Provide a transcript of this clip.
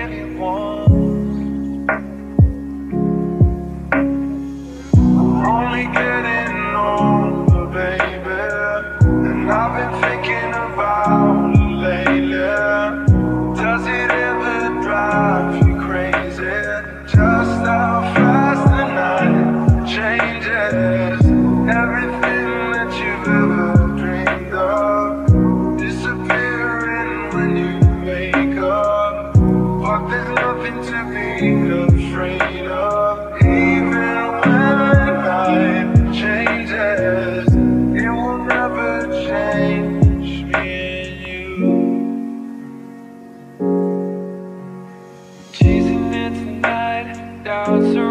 I'm only getting older, baby, and I've been thinking about it lately. Does it ever drive you crazy? Just how fast the night changes. to beat a straight up. Even when life changes, it will never change me and you. Chasing it tonight, doubts are.